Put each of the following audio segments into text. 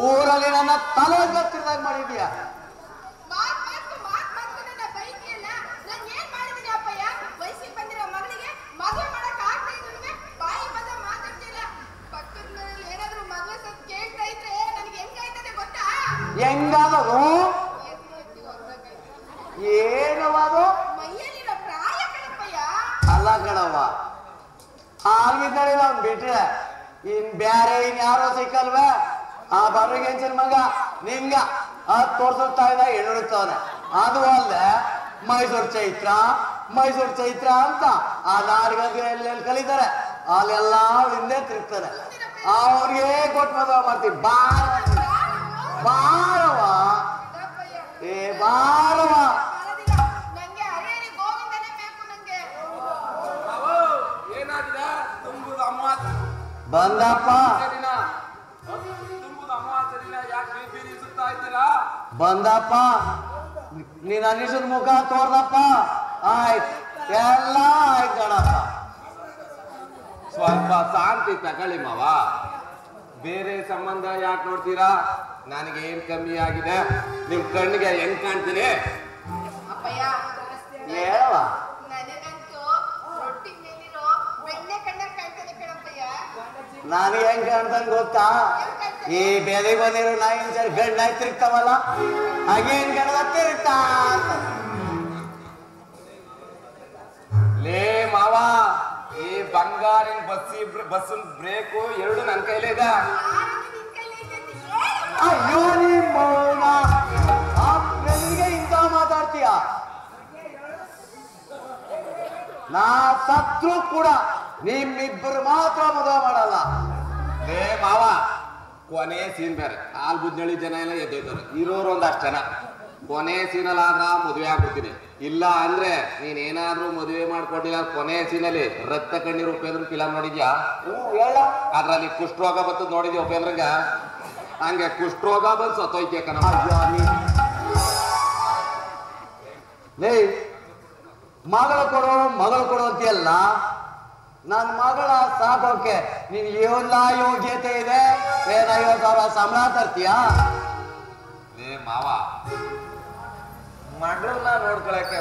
ಊರಲ್ಲಿ ನನ್ನ ತಲೆ ಗೊತ್ತಿರ್ದಾಗ ಮಾಡಿದ್ಯಾ? ಹೆಂಗಾದದು ಎದ್ದು ಎದ್ದು ಹೋಗ್ಬೇಕಾಯ್ತು. ಏನು ಅದು? ಮೈಯಲ್ಲಿರೋ ಪ್ರಾಯ ಕಣಪ್ಪಯ್ಯ. ಅಲ್ಲ ಕಣವ್ವ ಹಾಲ್ಗಿದ್ದಳಿಲ್ಲ ಅವ್ನ್ ಬಿಟ್ರೆ ಇನ್ ಬ್ಯಾರೆ ಇನ್ ಯಾರೋ ಸಿಕ್ಕಲ್ವೇ? ಆ ಬರಗೆಂಚಿನ ಮಗ? ನಿಂಗ ಅದ್ ತೋರ್ಸುತ್ತಾ ಇದ್ದ ಎಣ್ಣುಡ್ತಾವನೆ ಅದು ಅಲ್ಲದೆ ಮೈಸೂರು ಚೈತ್ರ ಮೈಸೂರು ಚೈತ್ರ ಅಂತ ಆ ನಾಡಿಗೆ ಎಲ್ಲೆಲ್ಲಿ ಕಲಿತಾರೆ? ಅಲ್ಲೆಲ್ಲ ಹಿಂದೆ ತಿರುಗ್ತಾರೆ. ಅವ್ರಿಗೆ ಕೊಟ್ಟು ಮದುವೆ ಮಾಡ್ತೀವಿ. ಬಾರ ಬಾರವ ಇದಪ್ಪಯ್ಯ. ಏ ಬಾರವ ಬರೋದಿಲ್ಲ. ಬಂದಪ್ಪ. ನೀನ್ ಅನಿಸಿದ ಮುಖ ತೋರ್ದಪ್ಪ. ಆಯ್ತು. ಎಲ್ಲ ಆಯ್ತು ಕಣಪ್ಪ ಸ್ವಲ್ಪ ಶಾಂತಿ ತಗೊಳ್ಳಿ ಮಾವ. ಬೇರೆ ಸಂಬಂಧ ಯಾಕೆ ನೋಡ್ತೀರಾ? ನನಗೆ ಏನ್ ಕಮ್ಮಿ ಆಗಿದೆ? ನಿಮ್ ಕಣ್ಣಿಗೆ ಹೆಂಗ್ ಕಾಣ್ತೀನಿ? ಹೇಳವ ನನಗೆ ಹೆಂಗ್ ಕಾಣ್ತಂಗ್ ಗೊತ್ತಾ? ಈ ಬೇರೆ ಬಂದಿರೋ ನಾಯಿ ಸರಿ ಗಂಡ ನಾಯಿ ತಿರುಗ್ತಾವಲ್ಲ? ಹಾಗೇನ್ ಗಂಡ ತಿರುಗ್ತಾ? ಲೇ ಮಾವ, ಈ ಬಂಗಾರಿನ ಬಸ್ ಬಸ್ಸಿನ ಬ್ರೇಕು ಎರಡು ನನ್ನ ಕೈಲೇ ಇದೆ. ಅಯ್ಯೋ, ನೀ ಮೌನ. ಆ ಬೆನ್ನಿಗೆ ಇಂತ ಮಾತಾಡ್ತೀಯ? ನಾ ಸತ್ರು ಕೂಡ ನಿಮ್ಮಿಬ್ಬರು ಮಾತ್ರ ಮದುವೆ ಮಾಡಲ್ಲ. ಲೇ ಮಾವ ಕೊನೆ ಸೀನ್ ಬೇರೆ. ಹಾಲ್ ಬುದ್ಧಳಿ ಜನ ಎಲ್ಲ ಎದ್ದೋಯ್ತಾರೆ ಇರೋರು ಒಂದಷ್ಟು ಜನ. ಕೊನೆ ಸೀನಲ್ಲಿ ಆದ್ರ ಮದುವೆ ಆಗ್ಬಿಡ್ತೀನಿ. ಇಲ್ಲ ಅಂದ್ರೆ ನೀನ್ ಏನಾದ್ರೂ ಮದುವೆ ಮಾಡ್ಕೊಂಡಿಲ್ಲ ಕೊನೆ ಸೀನಲ್ಲಿ ರಕ್ತ ಕಣ್ಣೀರು ಉಪೇಂದ್ರ ಫಿಲಂ ನೋಡಿದ್ಯಾ? ಅದ್ರಲ್ಲಿ ಕುಷ್ಠರೋಗ ಬಂತು ನೋಡಿದ್ಯಾ ಉಪೇಂದ್ರಂಗ ಹಂಗೆ ಕುಷ್ಠರೋಗ ಬಂದು ಸತ್ತೋಯ್ತೆ ಕಣ. ಅಯ್ಯೋ ನೀ ಲೇ ಮಗಳು ಕೊಡೋ ಮಗಳು ಕೊಡೋ ಅಂತೀಯಲ್ಲ? ನನ್ನ ಮಗಳ ಸಾಕೋಕೆ ನೀನ್ ಎಲ್ಲ ಯೋಗ್ಯತೆ ಇದೆ? ಏನ್ ಐವತ್ತು ಸಾವಿರ ಸಂಬಳ ತರ್ತೀಯಾ? ಲೇ ಮಾವ. ಮಗಳನ್ನ ನೋಡ್ಕೊಳಕ್ಕೆ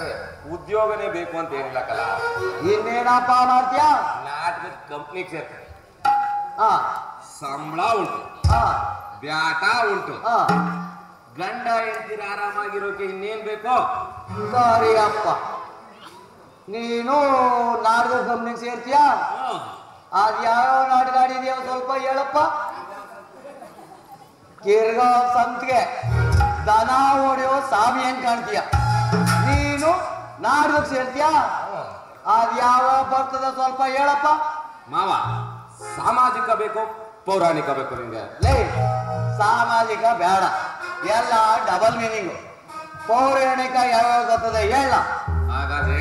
ಉದ್ಯೋಗನೇ ಬೇಕು ಅಂತ ಏನಿಲ್ಲ ಕಲ. ಇನ್ನೇನಪ್ಪ ಮಾಡ್ತೀಯ? ನಾಟಕದ ಕಂಪ್ನಿಗೆ ಸೇರ್ತಾರೆ ಹಾ ಸಂಬಳ ಉಂಟು. ಹಾ ಬ್ಯಾಟ ಉಂಟು. ಹಾ ಗಂಡ ಹೆಂಡತಿರ ಆರಾಮಾಗಿರೋಕೆ ಇನ್ನೇನ್ ಬೇಕೋ? ಸಾರಿ ಅಪ್ಪ ನೀನು ನಾಟಕ ಕಂಪ್ನಿಗೆ ಸೇರ್ತೀಯಾ? ಅದ್ ಯಾವ ನಾಟಕ ಸ್ವಲ್ಪ ಹೇಳಪ್ಪ. ಕಿರ್ಗೋ ಸಂತ್ಗೆ ದನ ಓಡಿಯೋ ಸಾಮಿ ಹೆಂಗ್ ಕಾಣ್ತೀಯ? ನೀನು ನಾಟಕಕ್ಕೆ ಸೇರ್ತೀಯಾ? ಅದ್ ಯಾವ ಬರ್ತದ ಸ್ವಲ್ಪ ಹೇಳಪ್ಪ. ಮಾವ ಸಾಮಾಜಿಕ ಬೇಕು ಪೌರಾಣಿಕ ಬೇಕು ನಿಂಗೆ. ಲೇ ಸಾಮಾಜಿಕ ಬೇಡ ಎಲ್ಲ ಡಬಲ್ ಮೀನಿಂಗ್ ಪೌರಾಣಿಕ ಯಾವ ಬರ್ತದೆ ಹೇಳ.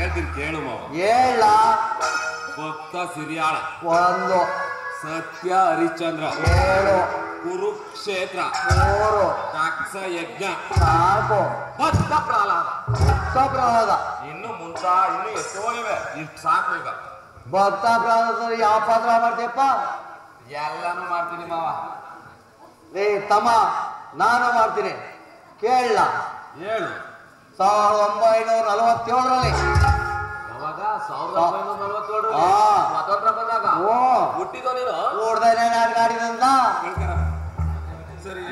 ಹೇಳ್ತೀನಿ ಕೇಳು ಮಾವ. ಹೇಳ. ಭಕ್ತ ಸಿರಿಯಾಳ. ಒಂದು. ಸತ್ಯ ಹರಿಶ್ಚಂದ್ರ. ಏಳು. ಕುರುಕ್ಷೇತ್ರ. ಮೂರು. ದಕ್ಷ ಯಜ್ಞ. ನಾಲ್ಕು. ಭಕ್ತ ಪ್ರಹ್ಲಾದ. ಪ್ರಹ್ಲಾದ. ಇನ್ನು ಮುಂತ ಇನ್ನು ಎಷ್ಟೋ ಇವೆ. ಇದು ಸಾಕು ಈಗ. ಭಕ್ತ ಪ್ರಹ್ಲಾದ ಯಾವ ಪಾತ್ರ ಮಾಡ್ತೀಯಪ್ಪ? ಎಲ್ಲಾನು ಮಾಡ್ತೀನಿ ಮಾವ. ಏ ತಮ್ಮ ನಾನು ಮಾಡ್ತೀನಿ. ಕೇಳಲ್ಲ ಏಳು ಸಾವಿರದ ಒಂಬೈನೂರ ನಲವತ್ತೇಳರಲ್ಲಿ ನೀನು?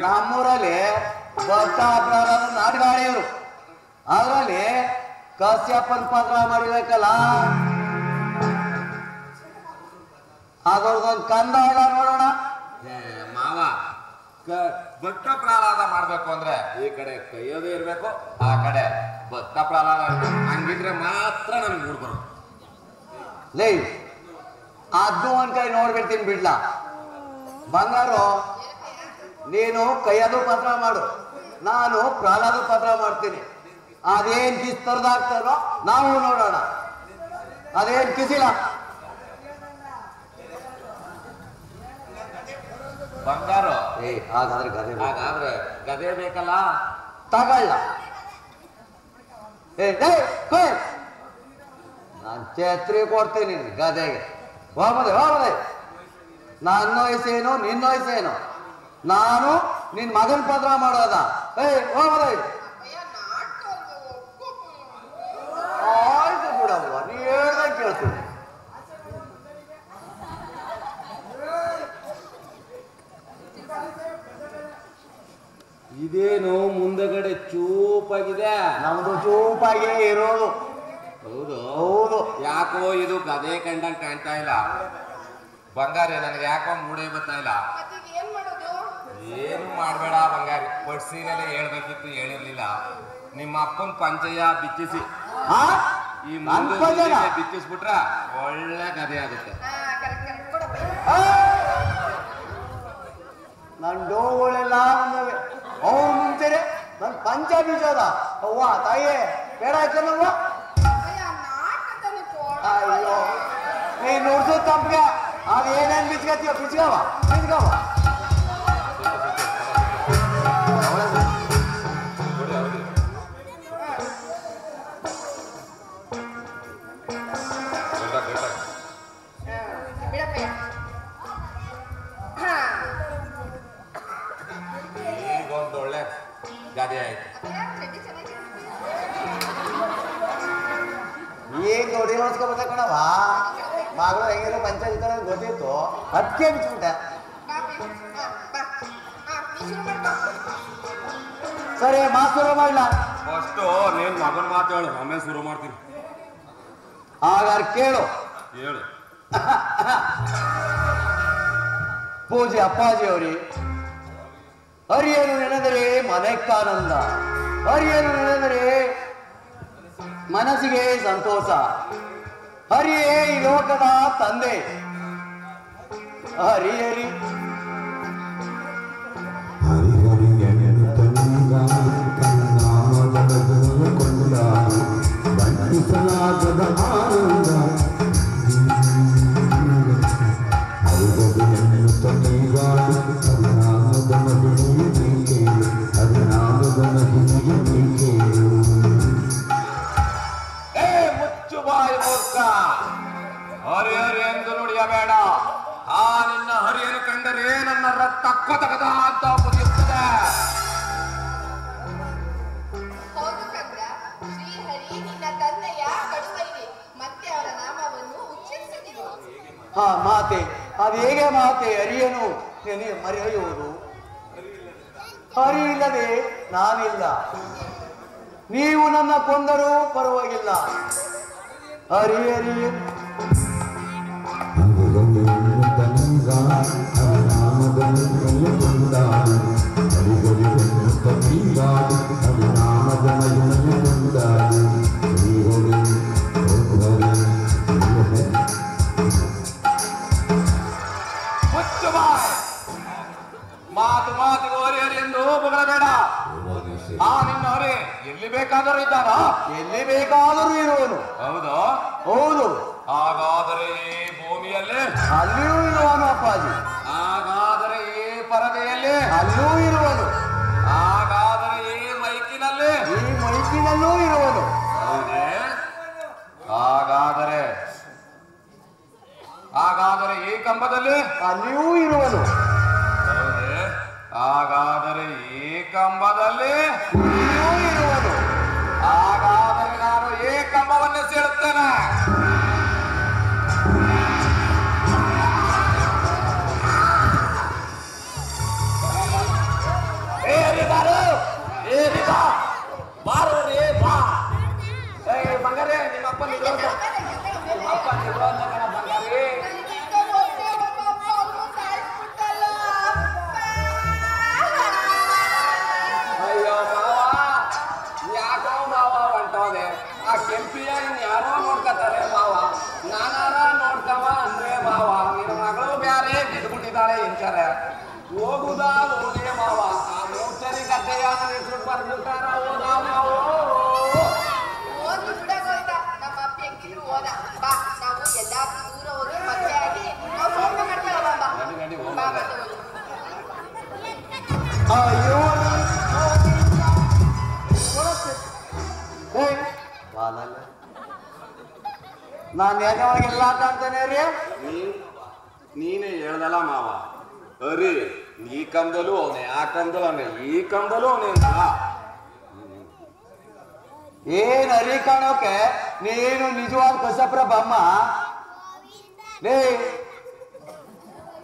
ನಮ್ಮೂರಲ್ಲಿ ಭಕ್ತ ಪ್ರಹ್ಲಾದ ನಾಟಗಾಡಿದ್ರು ಅದರಲ್ಲಿ ಕಶ್ಯಪನ್ ಪಾತ್ರ ಮಾಡಿಬೇಕಲ್ಲ. ಅದ್ರದೊಂದು ಕಂದ ಇಲ್ಲ ನೋಡೋಣ. ಏ, ಮಾವ ಭಕ್ತ ಪ್ರಹ್ಲಾದ ಮಾಡ್ಬೇಕು ಅಂದ್ರೆ ಈ ಕಡೆ ಕೈಯೋದೇ ಇರ್ಬೇಕು ಆ ಕಡೆ ಭಕ್ತ ಪ್ರಹ್ಲಾದ ಇರ್ಬೇಕು. ಹಂಗಿದ್ರೆ ಮಾತ್ರ ನನ್ಗೆ ಮೂಡ್ ಬರೋದು. ಲೇ ಅದು ಒಂದ್ ಕೈ ನೋಡ್ಬಿಡ್ತೀನಿ ಬಿಡ್ಲಾ. ಬಂಗಾರು ನೀನು ಕೈಯದು ಪತ್ರ ಮಾಡು. ನಾನು ಪ್ರಹ್ಲಾದ ಪತ್ರ ಮಾಡ್ತೀನಿ. ಅದೇನ್ ಕಿಸ್ ತರದಾಗ್ತಾನೋ ನಾವು ನೋಡೋಣ. ಅದೇನ್ ಕಿಸಿಲ್ಲ ಬಂಗಾರು. ಏ ಹಾಗಾದ್ರೆ ಗದೆ. ಹಾಗಾದ್ರೆ ಗದೆ ಬೇಕಲ್ಲ? ತಗೊಳ್ಳ. ನಾನು ಛತ್ರಿ ಕೊಡ್ತೀನಿ ಗದೆಗೆ. ಹೋಗದೆ ಹೋಗದೆ ನನ್ನ ವಯಸ್ಸೇನು ನಿನ್ನ ವಯಸ್ಸೇನು ನಾನು ನಿನ್ನ ಮಗನ ಪದ್ರ ಮಾಡೋದ? ಏಯ್ ಹೋಗದ ಅಪ್ಪಯ್ಯ ನಾಟಕ ಒಂದು ಒಪ್ಕೊ ಆಯ್ತು ಬಿಡವ್ವ ನೀ ಹೇಳ್ದಂಗೆ ಕೇಳ್ತೀನಿ ಇದೇನು ಮುಂದಗಡೆ ಚೂಪಾಗಿದೆ. ನಮ್ದು ಚೂಪಾಗಿ ಇರೋದು. ಹೌದು. ಹೌದು. ಯಾಕೋ ಇದು ಗದೆ ಕಂಡಂಗ್ ಕಾಣ್ತಾ ಇಲ್ಲ. ಬಂಗಾರಿ ನನಗೆ ಯಾಕೋ ಮೂಡೇ ಬರ್ತಾ ಇಲ್ಲ. ಏನ್ ಮಾಡೋದು ಏನು ಮಾಡಬೇಡ ಬಂಗಾರಿ. ಪಡ್ಸಿನೆಲ್ಲ ಹೇಳ್ಬೇಕಿತ್ತು ಹೇಳಿರ್ಲಿಲ್ಲ. ನಿಮ್ಮ ಅಪ್ಪನ್ ಪಂಚಯ್ಯ ಬಿಚ್ಚಿಸಿ ಆ? ಈ ಮುಂದೆ? ಬಿಚ್ಚಿಸ್ಬಿಟ್ರ ಒಳ್ಳೆ ಗದೆ ಆಗುತ್ತೆ. 어우 문제래? 난 반잡이 잖아 와 나의 배라 있잖아 와 అయ్యో నేను నోడుచూ తప్పగా అది ఏదైనా పిచ్చిగా పిచ్చిగావా పిచ్చిగావా ಗಾದೆ ಆಯ್ತು ಅಪ್ಪಯ್ಯ ಚಡ್ಡಿ ಚೆನ್ನಾಗಿದೆ ಈಗ ದೊಡ್ಡ ನೋಡ್ಸ್ಕೊಬತ್ತ ಕಣವ ಮಗಳು ಹೆಂಗಿರೋ ಪಂಚಾಯತ್ ಕಡೆ ಗೊತ್ತಿತ್ತು ಅದಕ್ಕೆ ಬಿಚ್ಬಿಟ್ಟೆ ಬಾ ಅಪ್ಪಯ್ಯ. ಹಾ, ಬಾ ಹಾ ನೀ ಶುರು ಮಾಡ್ಕೊ ಸರಿ ಮಾಸ್ತುರ ಮಾಡ್ಲ ಫಸ್ಟು ನೀನ್ ಮಗನ್ ಮಾತು ಹೇಳು ಆಮೇಲೆ ಶುರು ಮಾಡ್ತೀನಿ ಹಾಗಾದ್ರೆ ಕೇಳು ಹೇಳು ಪೂಜೆ ಅಪ್ಪಾಜಿ ಅವರಿ ಹರಿಯನು ನೆನೆದರೆ ಮನಕ್ಕಾನಂದ. ಹರಿಯನು ನೆನೆದರೆ ಮನಸ್ಸಿಗೆ ಸಂತೋಷ. ಹರಿಯೇ ಈ ಲೋಕದ ತಂದೆ. ಹರಿ ಮಾತೆ ಅರಿಯನು ನೆನೆ ಮರೆಯುವುದು ಅರಿಯಿಲ್ಲದೆ ನಾನಿಲ್ಲ. ನೀವು ನನ್ನ ಕೊಂದರೂ ಪರವಾಗಿಲ್ಲ. ಹರಿ ಎಲ್ಲಿ ಬೇಕಾದರೂ ಇರುವನು. ಹೌದು. ಹೌದು. ಹಾಗಾದರೆ ಭೂಮಿಯಲ್ಲೇ? ಭೂಮಿಯಲ್ಲಿ ಅಲ್ಲಿಯೂ ಇರುವನು ಅಪ್ಪಾಜಿ. ಹಾಗಾದರೆ ಈ ಪರದೆಯಲ್ಲಿ? ಅಲ್ಲಿಯೂ ಇರುವನು. ಹಾಗಾದರೆ ಈ ಮೈಕಿನಲ್ಲಿ? ಈ ಮೈಕಿನಲ್ಲೂ ಇರುವನು. ಹೌದೇ? ಹಾಗಾದರೆ? ಹಾಗಾದರೆ ಈ ಕಂಬದಲ್ಲಿ? ಅಲ್ಲಿಯೂ ಇರುವನು. ಹಾಗಾದರೆ ಈ ಕಂಬದಲ್ಲಿ? ಇರುವನು. ಹಾಗಾದರೆ ನಾನು ಈ ಕಂಬವನ್ನು ಸೀಳುತ್ತೇನೆ ಏರಿದಾರು ಏರಿದ ಬಾ ನಾವು ಎಲ್ಲಾದ್ರೂ ದೂರ ಹೋಗಿ ಮದುವೆ ಆಗಿ ನಾವು ಬಾ. ಬಾ. ನಾನ್ ಎಲ್ಲ ರೀ? ನೀ ನೀನೇ ಹೇಳ್ದಲ್ಲ ಮಾವ. ಅರಿ ನೀ ಕಂದಲು ಅವನೇ ಆ ಕಂದಲು ಅವನೇ ಈ ಕಂದಲು ಅವನೇ ಏನ್ ಅರಿ ಕಾಣೋಕೆ? ನೀನು ನಿಜವಾದ ಕಸಪ್ರ ಬಮ್ಮ? ಲೇ,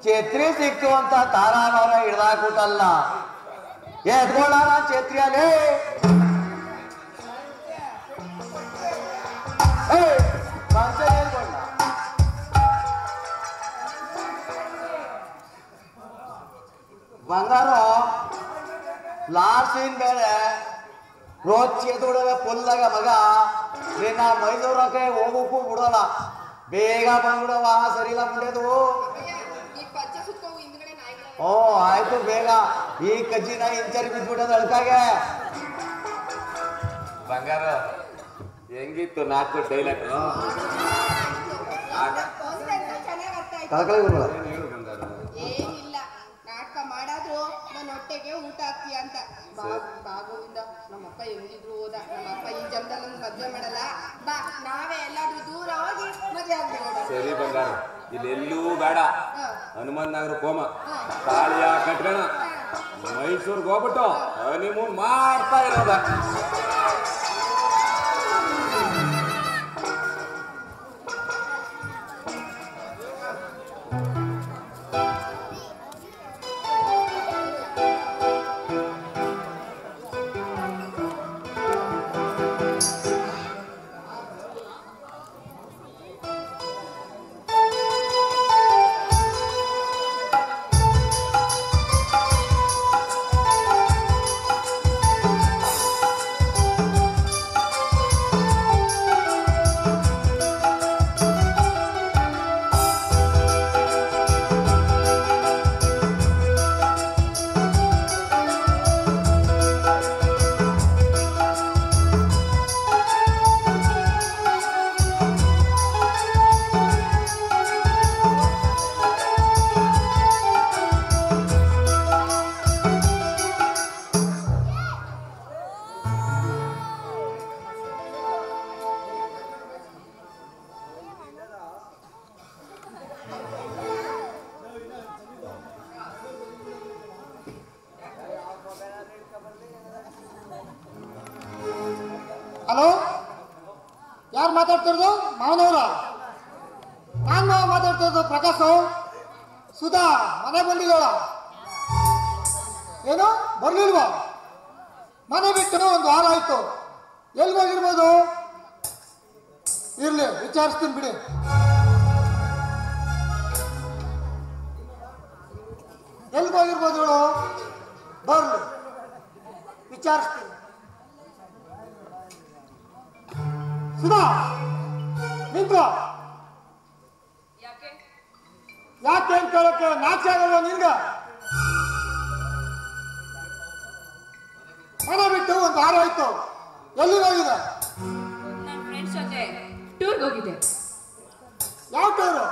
ಛತ್ರಿ ಸಿಕ್ತು ಅಂತ ತಾರಾನವರ ಹಿಡ್ದಾಕುತ್ತಲ್ಲ ಎತ್ಕೊಳ್ಳೋಣ ಛತ್ರಿಯಲ್ಲಿ ಬಂಗಾರು, ಲಾಸ್ಟ್ ಬೇರೆ. ರೋಜ್ ಚೇತುಡವೆ ಪುಲ್ದಾಗ ಮಗ. ನಿನ್ನ ಮೈಸೂರಕ್ಕೆ ಹೋಗಕ್ಕೂ ಬಿಡೋಲ್ಲ ಬೇಗ ಬಂದ್ಬಿಡವ ಸರಿಲ್ಲ ನಾಯಿಗಳ ಓ ಆಯ್ತು ಬೇಗ ಈ ಕಜ್ಜಿನ ಇಂಚರಿ ಬಿದ್ಬಿಟ್ಟದ ಅಳ್ಕಾಗೆ ಬಂಗಾರ ಹೆಂಗಿತ್ತು ನಾಲ್ಕು ಡೈಲಾಗ್ ಒಂದಂತೂ ಚೆನ್ನಾಗ್ ಅರ್ಥ ಆಯ್ತು ಕಳಕಳಿ ಬಿಡ್ಬೇಡ ಹೇಳು ಬಂಗಾರ ಏನಿಲ್ಲ ನಾಟಕ ಮಾಡಾದ್ರು ನನ್ನ ಹೊಟ್ಟೆಗೆ ಊಟ ಹಾಕ್ತೀಯ ಅಂತ. ಬಾ ಗೋವಿಂದ. ನಮ್ಮಪ್ಪ ಹೆಂಗಿದ್ರು ಹೋದ. ನಮ್ಮಪ್ಪ ಈ ಜನ್ಮದಲ್ಲಿ ನನ್ಗ್ ಮದ್ವೆ ಮಾಡಲ್ಲ. ಬಾ ನಾವೇ ಎಲ್ಲಾದ್ರೂ ದೂರ ಹೋಗಿ ಮದ್ವೆ ಆಗ್ಬಿಡೋಣ ಸರಿ ಬಂಗಾರ ಇಲ್ಲೆಲ್ಲೂ ಬೇಡ. ಹನುಮಾನ್ ಹನುಮನ್ ನಗರ ಕೋಮ ತಾಳಿಯ ಕಟ್ಕಣ ಮೈಸೂರ್ಗೆ ಹೋಗ್ಬಿಟ್ಟು ಹನಿಮೂನ್ ಮಾಡ್ತಾ ಇರೋದ. ಯಾರು ಮಾತಾಡ್ತಿರೋದು? ಮಾವನವರ? ನಾನು ಮಾವ ಮಾತಾಡ್ತಿರೋದು ಪ್ರಕಾಶ್. ಸುಧಾ, ಮನೆ ಬಂದಿದ್ದಾಳ. ಏನು? ಬರ್ಲಿಲ್ವಾ? ಮನೆ ಬಿಟ್ಟು ಒಂದು ವಾರ ಆಯ್ತು. ಎಲ್ಲಿ ಹೋಗಿರ್ಬೋದು? ಇರ್ಲಿ, ವಿಚಾರಿಸ್ತೀನಿ ಬಿಡಿ. ಎಲ್ಲಿ ಹೋಗಿರ್ಬೋದು ಬರ್ಲಿ. ವಿಚಾರಿಸ್ತೀನಿ. ಸುಧಾ! ನಿಂತು ಯಾಕೆ? ಅಂತ ಕೇಳಕ್ಕೆ ನಾಚೆ ಆಗಲ್ವ ನಿನ್ಗ? ಮನ ಬಿಟ್ಟು ಒಂದು ವಾರ ಆಯ್ತು ಎಲ್ಲಿ ಹೋಗಿದೆ? ಟೂರ್ಗೆ ಹೋಗಿದ್ದೆ. ಯಾವ ಟೂರು